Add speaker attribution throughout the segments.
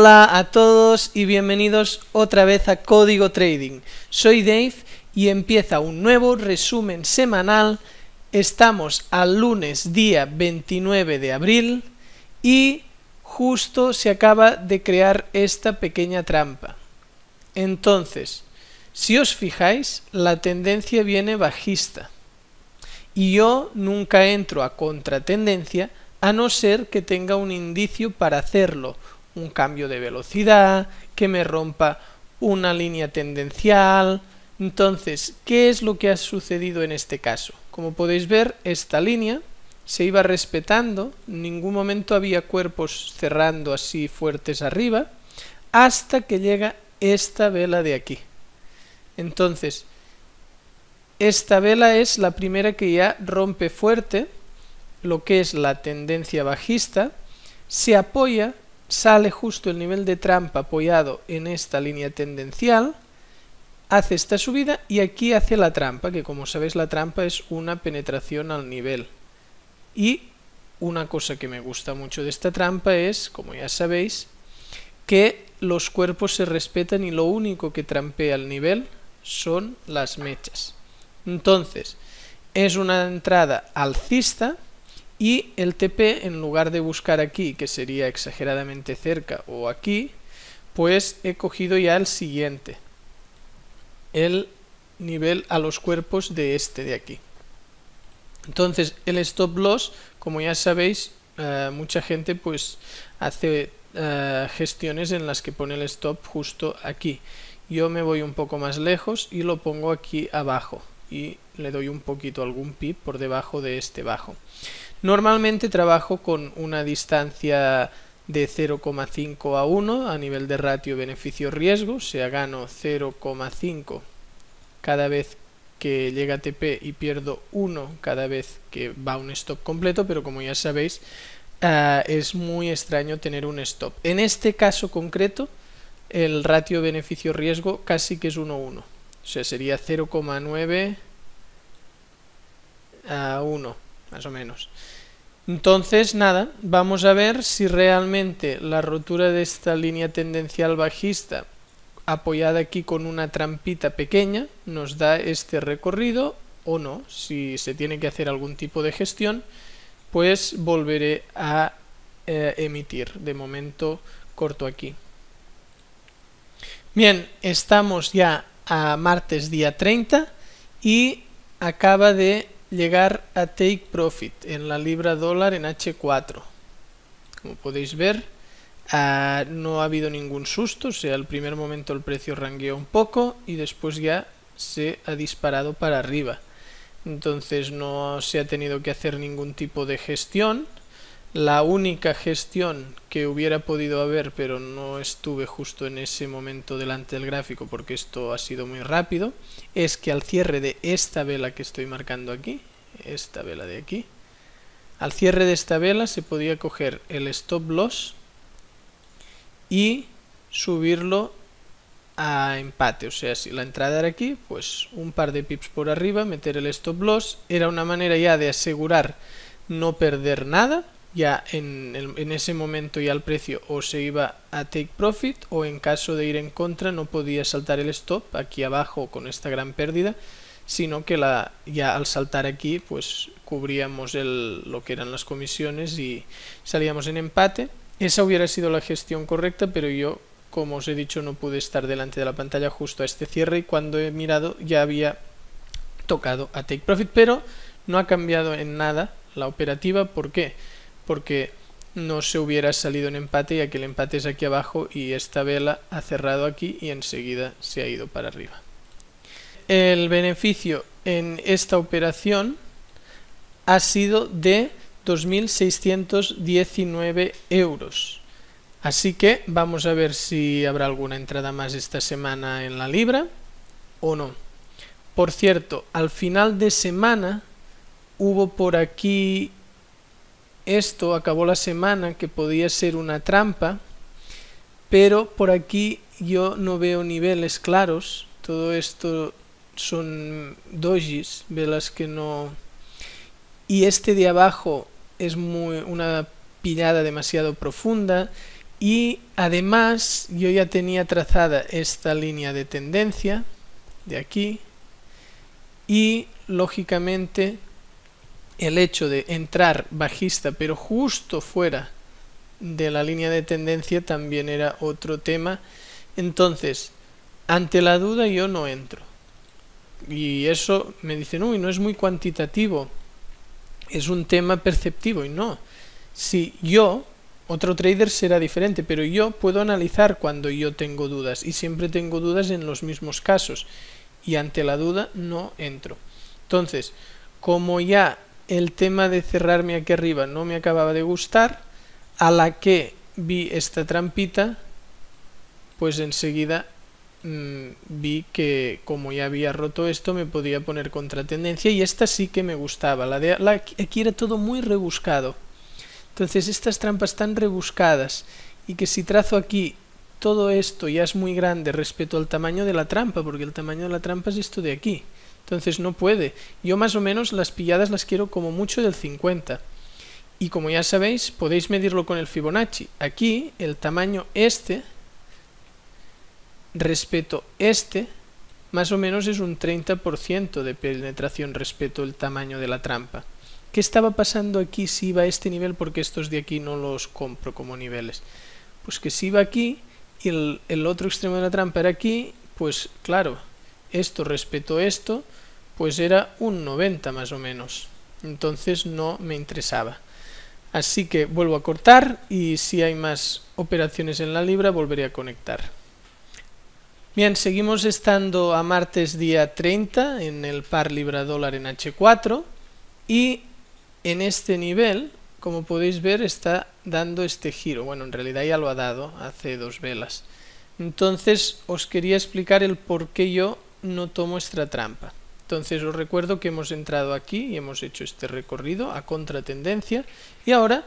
Speaker 1: Hola a todos y bienvenidos otra vez a Código Trading. Soy Dave y empieza un nuevo resumen semanal. Estamos al lunes día 29 de abril y justo se acaba de crear esta pequeña trampa. Entonces, si os fijáis, la tendencia viene bajista. Y yo nunca entro a contratendencia a no ser que tenga un indicio para hacerlo, un cambio de velocidad, que me rompa una línea tendencial. Entonces, ¿qué es lo que ha sucedido en este caso? Como podéis ver, esta línea se iba respetando, en ningún momento había cuerpos cerrando así fuertes arriba, hasta que llega esta vela de aquí. Entonces, esta vela es la primera que ya rompe fuerte lo que es la tendencia bajista, se apoya, sale justo el nivel de trampa apoyado en esta línea tendencial, hace esta subida y aquí hace la trampa, que como sabéis la trampa es una penetración al nivel. Y una cosa que me gusta mucho de esta trampa es, como ya sabéis, que los cuerpos se respetan y lo único que trampea el nivel son las mechas. Entonces, es una entrada alcista y el TP en lugar de buscar aquí, que sería exageradamente cerca, o aquí, pues he cogido ya el siguiente, el nivel a los cuerpos de este de aquí. Entonces el stop loss, como ya sabéis, eh, mucha gente pues hace eh, gestiones en las que pone el stop justo aquí. Yo me voy un poco más lejos y lo pongo aquí abajo y le doy un poquito algún pip por debajo de este bajo. Normalmente trabajo con una distancia de 0,5 a 1 a nivel de ratio beneficio-riesgo, o sea, gano 0,5 cada vez que llega TP y pierdo 1 cada vez que va un stop completo, pero como ya sabéis, uh, es muy extraño tener un stop. En este caso concreto, el ratio beneficio-riesgo casi que es 1,1. O sea, sería 0,9 a 1 más o menos. Entonces, nada, vamos a ver si realmente la rotura de esta línea tendencial bajista apoyada aquí con una trampita pequeña nos da este recorrido o no. Si se tiene que hacer algún tipo de gestión, pues volveré a eh, emitir. De momento corto aquí. Bien, estamos ya a martes día 30 y acaba de llegar a take profit en la libra dólar en H4. Como podéis ver, uh, no ha habido ningún susto, o sea, al primer momento el precio rangueó un poco y después ya se ha disparado para arriba. Entonces no se ha tenido que hacer ningún tipo de gestión la única gestión que hubiera podido haber, pero no estuve justo en ese momento delante del gráfico porque esto ha sido muy rápido, es que al cierre de esta vela que estoy marcando aquí, esta vela de aquí, al cierre de esta vela se podía coger el stop loss y subirlo a empate, o sea, si la entrada era aquí, pues un par de pips por arriba, meter el stop loss, era una manera ya de asegurar no perder nada, ya en, en, ese momento ya el precio o se iba a take profit o en caso de ir en contra no podía saltar el stop aquí abajo con esta gran pérdida sino que la, ya al saltar aquí pues cubríamos el, lo que eran las comisiones y salíamos en empate esa hubiera sido la gestión correcta pero yo como os he dicho no pude estar delante de la pantalla justo a este cierre y cuando he mirado ya había tocado a take profit pero no ha cambiado en nada la operativa ¿por qué? Porque no se hubiera salido en empate ya que el empate es aquí abajo y esta vela ha cerrado aquí y enseguida se ha ido para arriba. El beneficio en esta operación ha sido de 2.619 euros. Así que vamos a ver si habrá alguna entrada más esta semana en la libra o no. Por cierto, al final de semana hubo por aquí esto acabó la semana que podía ser una trampa, pero por aquí yo no veo niveles claros, todo esto son dojis, velas que no... Y este de abajo es muy una pillada demasiado profunda. Y además yo ya tenía trazada esta línea de tendencia de aquí. Y lógicamente el hecho de entrar bajista pero justo fuera de la línea de tendencia también era otro tema. Entonces ante la duda yo no entro. Y eso me dicen uy no es muy cuantitativo es un tema perceptivo y no si yo otro trader será diferente, pero yo puedo analizar cuando yo tengo dudas y siempre tengo dudas en los mismos casos y ante la duda no entro. Entonces, como ya el tema de cerrarme aquí arriba no me acababa de gustar, a la que vi esta trampita, pues enseguida mmm, vi que como ya había roto esto me podía poner contra tendencia y esta sí que me gustaba. La de la, aquí era todo muy rebuscado. Entonces estas trampas tan rebuscadas y que si trazo aquí todo esto ya es muy grande respecto al tamaño de la trampa, porque el tamaño de la trampa es esto de aquí. Entonces no puede. Yo más o menos las pilladas las quiero como mucho del 50. Y como ya sabéis, podéis medirlo con el Fibonacci. Aquí el tamaño este respecto este más o menos es un 30% de penetración respecto al tamaño de la trampa. ¿Qué estaba pasando aquí si iba a este nivel? Porque estos de aquí no los compro como niveles. Pues que si iba aquí y el, otro extremo de la trampa era aquí, pues claro, esto respecto a esto, pues era un 90 más o menos. Entonces no me interesaba. Así que vuelvo a cortar y si hay más operaciones en la libra volveré a conectar. Bien, seguimos estando a martes día 30 en el par libra dólar en H4 y en este nivel, como podéis ver, está dando este giro. Bueno, en realidad ya lo ha dado hace dos velas. Entonces os quería explicar el por qué yo no tomo esta trampa. Entonces os recuerdo que hemos entrado aquí y hemos hecho este recorrido a contratendencia y ahora,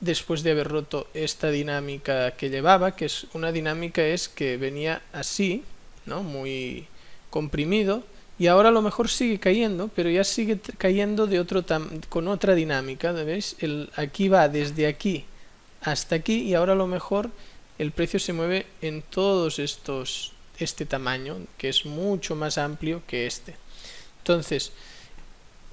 Speaker 1: después de haber roto esta dinámica que llevaba, que es una dinámica es que venía así, ¿no? muy comprimido, y ahora a lo mejor sigue cayendo, pero ya sigue cayendo de otro con otra dinámica, ¿veis? El, aquí va desde aquí hasta aquí y ahora a lo mejor el precio se mueve en todos estos este tamaño, que es mucho más amplio que este. Entonces,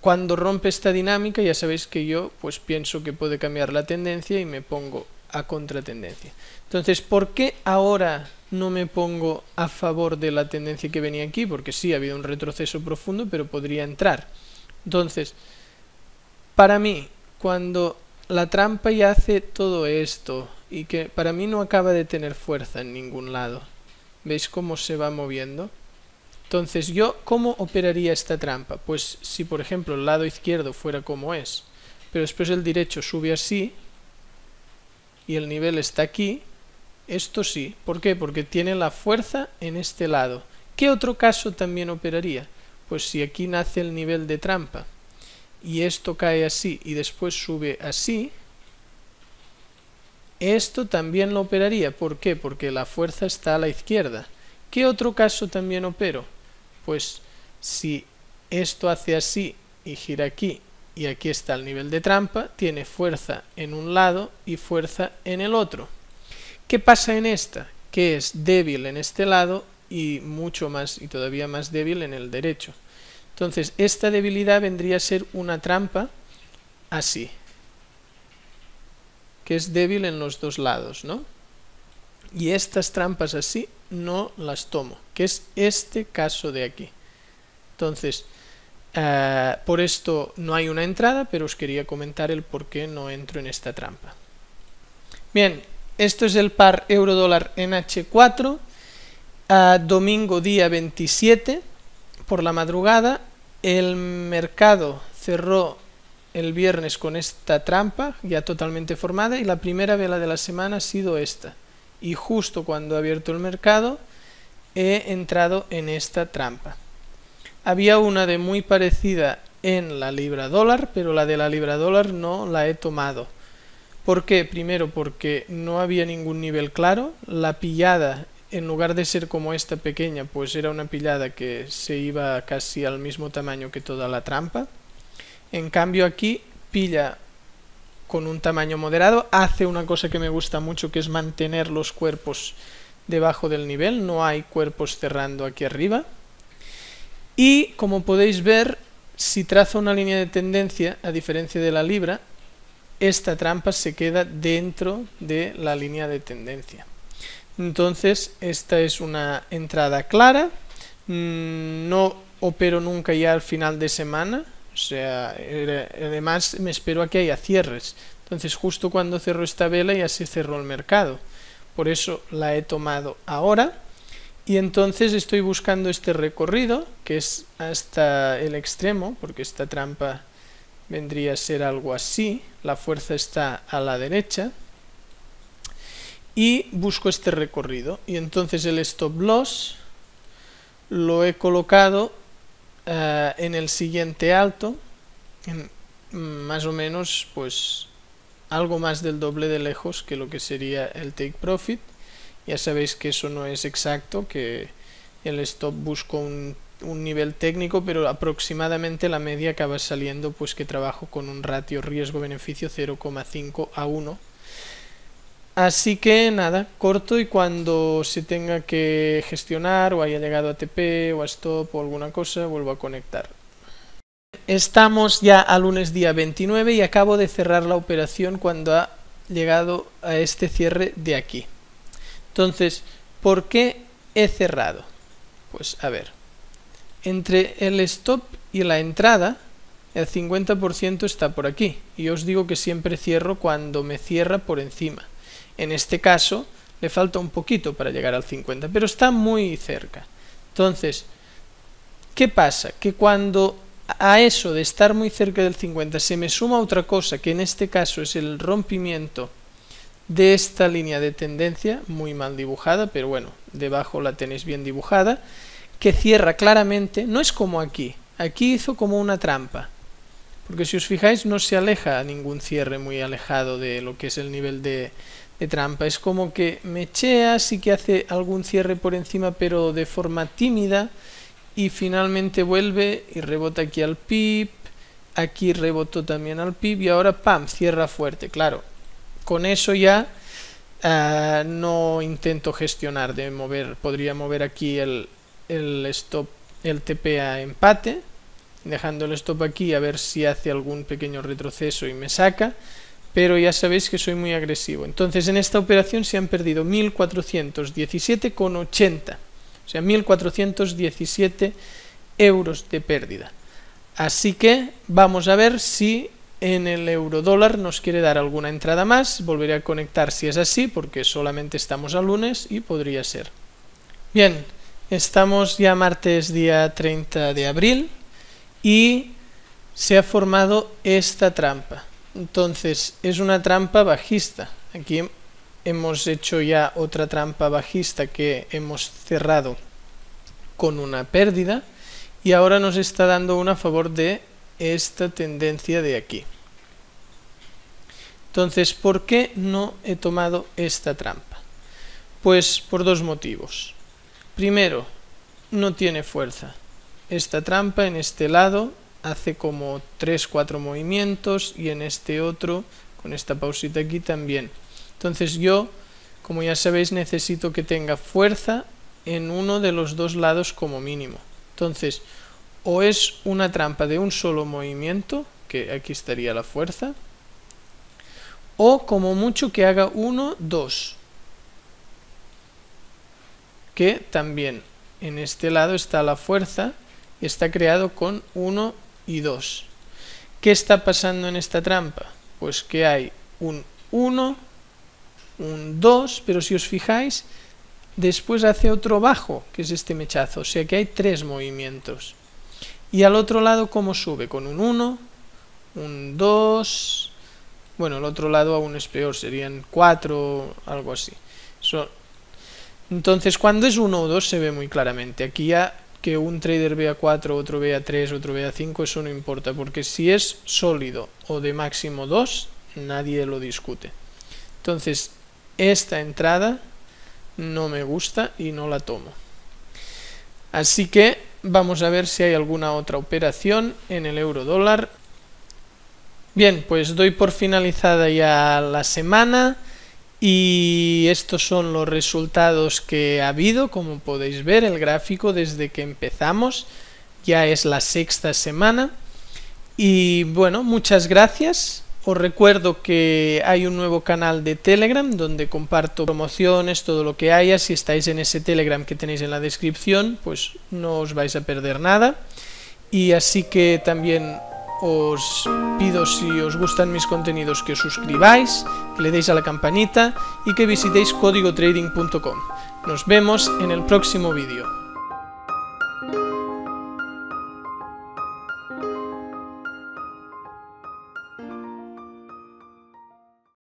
Speaker 1: cuando rompe esta dinámica, ya sabéis que yo pues pienso que puede cambiar la tendencia y me pongo a contratendencia. Entonces, ¿por qué ahora no me pongo a favor de la tendencia que venía aquí, porque sí ha habido un retroceso profundo, pero podría entrar. Entonces, para mí, cuando la trampa ya hace todo esto y que para mí no acaba de tener fuerza en ningún lado, ¿veis cómo se va moviendo? Entonces, ¿yo cómo operaría esta trampa? Pues si, por ejemplo, el lado izquierdo fuera como es, pero después el derecho sube así y el nivel está aquí, esto sí. ¿Por qué? Porque tiene la fuerza en este lado. ¿Qué otro caso también operaría? Pues si aquí nace el nivel de trampa y esto cae así y después sube así, esto también lo operaría. ¿Por qué? Porque la fuerza está a la izquierda. ¿Qué otro caso también opero? Pues si esto hace así y gira aquí y aquí está el nivel de trampa, tiene fuerza en un lado y fuerza en el otro. ¿Qué pasa en esta? Que es débil en este lado y mucho más y todavía más débil en el derecho. Entonces, esta debilidad vendría a ser una trampa así, que es débil en los dos lados, ¿no? Y estas trampas así no las tomo, que es este caso de aquí. Entonces, uh, por esto no hay una entrada, pero os quería comentar el por qué no entro en esta trampa. Bien, esto es el par euro-dólar en H4, a domingo día 27 por la madrugada. El mercado cerró el viernes con esta trampa ya totalmente formada y la primera vela de la semana ha sido esta. Y justo cuando ha abierto el mercado he entrado en esta trampa. Había una de muy parecida en la libra dólar, pero la de la libra dólar no la he tomado. ¿Por qué? Primero porque no había ningún nivel claro, la pillada en lugar de ser como esta pequeña, pues era una pillada que se iba casi al mismo tamaño que toda la trampa. En cambio aquí pilla con un tamaño moderado, hace una cosa que me gusta mucho que es mantener los cuerpos debajo del nivel, no hay cuerpos cerrando aquí arriba. Y como podéis ver, si trazo una línea de tendencia, a diferencia de la libra, esta trampa se queda dentro de la línea de tendencia. Entonces, esta es una entrada clara, mm, no opero nunca ya al final de semana, o sea, además me espero a que haya cierres. Entonces, justo cuando cerro esta vela ya se cerró el mercado. Por eso la he tomado ahora y entonces estoy buscando este recorrido que es hasta el extremo porque esta trampa vendría a ser algo así la fuerza está a la derecha y busco este recorrido y entonces el stop loss lo he colocado uh, en el siguiente alto en más o menos pues algo más del doble de lejos que lo que sería el take profit ya sabéis que eso no es exacto, que el stop busco un, un nivel técnico, pero aproximadamente la media acaba saliendo pues que trabajo con un ratio riesgo-beneficio 0,5 a 1. Así que nada, corto y cuando se tenga que gestionar o haya llegado a TP o a stop o alguna cosa, vuelvo a conectar. Estamos ya a lunes día 29 y acabo de cerrar la operación cuando ha llegado a este cierre de aquí. Entonces, ¿por qué he cerrado? Pues a ver, entre el stop y la entrada, el 50% está por aquí. Y os digo que siempre cierro cuando me cierra por encima. En este caso, le falta un poquito para llegar al 50, pero está muy cerca. Entonces, ¿qué pasa? Que cuando a eso de estar muy cerca del 50 se me suma otra cosa, que en este caso es el rompimiento de esta línea de tendencia, muy mal dibujada, pero bueno, debajo la tenéis bien dibujada, que cierra claramente, no es como aquí, aquí hizo como una trampa, porque si os fijáis no se aleja a ningún cierre muy alejado de lo que es el nivel de, trampa, es como que mechea, sí que hace algún cierre por encima, pero de forma tímida, y finalmente vuelve y rebota aquí al PIB, aquí rebotó también al PIB y ahora ¡pam! cierra fuerte, claro, con eso ya uh, no intento gestionar de mover, podría mover aquí el, el stop, el TP a empate, dejando el stop aquí a ver si hace algún pequeño retroceso y me saca, pero ya sabéis que soy muy agresivo. Entonces en esta operación se han perdido 1417,80, o sea 1417 euros de pérdida. Así que vamos a ver si en el euro dólar nos quiere dar alguna entrada más, volveré a conectar si es así, porque solamente estamos a lunes y podría ser. Bien, estamos ya martes día 30 de abril y se ha formado esta trampa. Entonces, es una trampa bajista. Aquí hemos hecho ya otra trampa bajista que hemos cerrado con una pérdida y ahora nos está dando una a favor de esta tendencia de aquí. Entonces, ¿por qué no he tomado esta trampa? Pues por dos motivos. Primero, no tiene fuerza. Esta trampa en este lado hace como 3-4 movimientos y en este otro, con esta pausita aquí también. Entonces yo, como ya sabéis, necesito que tenga fuerza en uno de los dos lados como mínimo. Entonces, o es una trampa de un solo movimiento, que aquí estaría la fuerza, o como mucho que haga 1, 2, que también en este lado está la fuerza y está creado con 1 y 2. ¿Qué está pasando en esta trampa? Pues que hay un 1, un 2, pero si os fijáis, después hace otro bajo, que es este mechazo, o sea que hay tres movimientos. Y al otro lado, ¿cómo sube? Con un 1, un 2, bueno, el otro lado aún es peor, serían 4, algo así. Entonces, cuando es 1 o 2 se ve muy claramente. Aquí ya que un trader vea 4, otro vea 3, otro vea 5, eso no importa, porque si es sólido o de máximo 2, nadie lo discute. Entonces, esta entrada no me gusta y no la tomo. Así que vamos a ver si hay alguna otra operación en el euro dólar. Bien, pues doy por finalizada ya la semana y estos son los resultados que ha habido, como podéis ver el gráfico desde que empezamos, ya es la sexta semana y bueno, muchas gracias. Os recuerdo que hay un nuevo canal de Telegram donde comparto promociones, todo lo que haya. Si estáis en ese Telegram que tenéis en la descripción, pues no os vais a perder nada. Y así que también os pido si os gustan mis contenidos que os suscribáis, que le deis a la campanita y que visitéis códigotrading.com. Nos vemos en el próximo vídeo.